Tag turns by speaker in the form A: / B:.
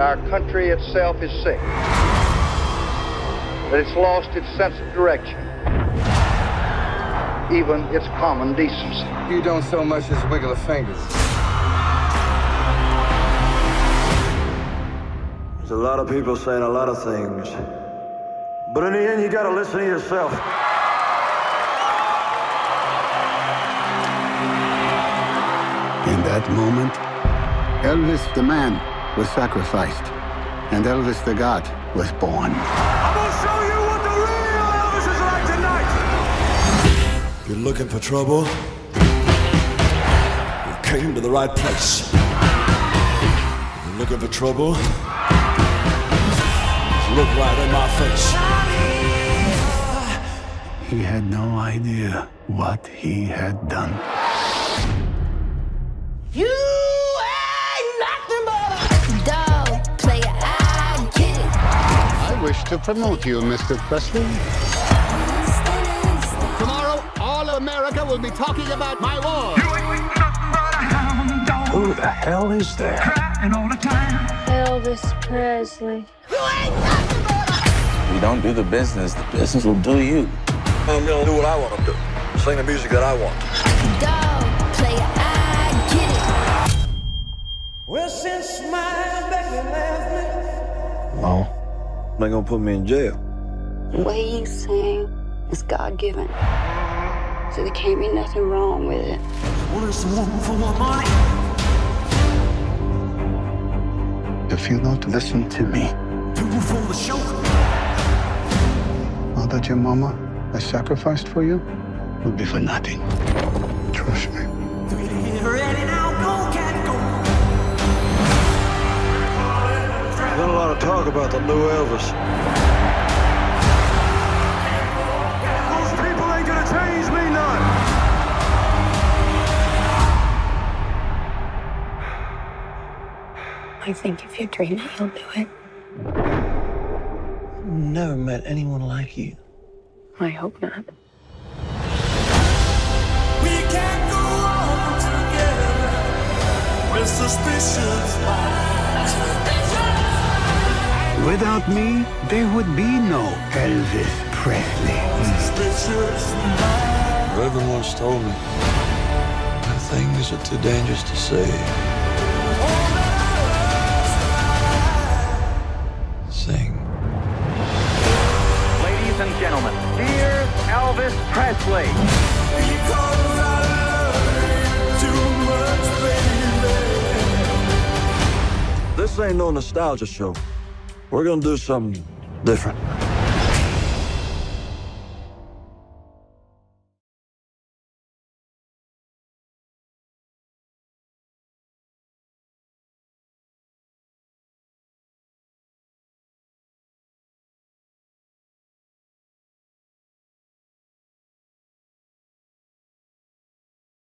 A: our country itself is sick, that it's lost its sense of direction, even its common decency.
B: You don't so much as wiggle a finger.
C: There's a lot of people saying a lot of things. But in the end, you gotta listen to yourself.
D: In that moment, Elvis the man was sacrificed, and Elvis the God was born.
C: I'm gonna show you what the real Elvis is like tonight!
E: If you're looking for trouble, you came to the right place. If you're looking for trouble, just look right in my face.
D: He had no idea what he had done. Wish to promote you, Mr. Presley. Tomorrow, all of America will be talking about my war.
E: Who the hell is there? Crying all the time.
F: Elvis Presley.
G: You ain't nothing but a
H: You don't do the business, the business will do you.
C: I'm gonna do what I want to do. Sing the music that I want.
G: dog player. I get it.
C: Well, since my baby left me. Oh, they gonna put me in jail.
F: The way you sing is God given. So there can't be nothing wrong with it.
C: Well, there's one for my money.
D: If you don't listen to me,
C: Two for the show.
D: all that your mama has sacrificed for you will be for nothing. Trust me.
C: Ready now, go, talk about the new Elvis. Those people ain't gonna change me none.
F: I think if you dream it, you'll do it.
E: Never met anyone like you.
F: I hope not.
C: We can't
D: Without me, there would be no Elvis Presley.
E: Reverend once told me that things are too dangerous to say. Sing.
A: Ladies and gentlemen, here's Elvis Presley.
C: This ain't no nostalgia show. We're gonna do something different.